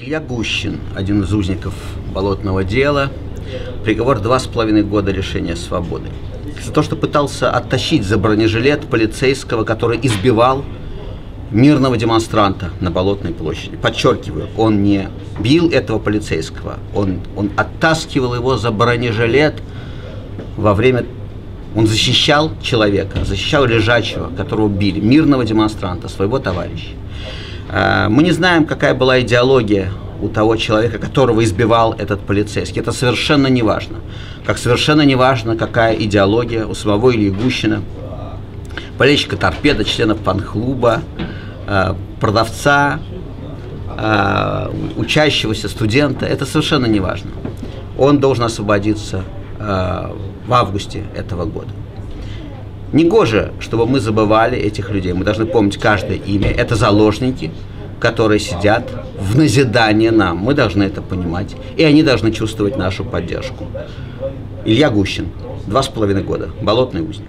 Илья Гущин, один из узников болотного дела. Приговор два с половиной года лишения свободы. За то, что пытался оттащить за бронежилет полицейского, который избивал мирного демонстранта на Болотной площади. Подчеркиваю, он не бил этого полицейского, он, он оттаскивал его за бронежилет во время... Он защищал человека, защищал лежачего, которого били, мирного демонстранта, своего товарища. А, мы не знаем, какая была идеология у того человека, которого избивал этот полицейский. Это совершенно не важно. Как совершенно не важно, какая идеология у самого Ильи Гущина, болельщика торпеда, члена фан-клуба, а, продавца, а, учащегося студента. Это совершенно не важно. Он должен освободиться в августе этого года. Негоже, чтобы мы забывали этих людей. Мы должны помнить каждое имя. Это заложники, которые сидят в назидание нам. Мы должны это понимать. И они должны чувствовать нашу поддержку. Илья Гущин, два с половиной года, болотный узник.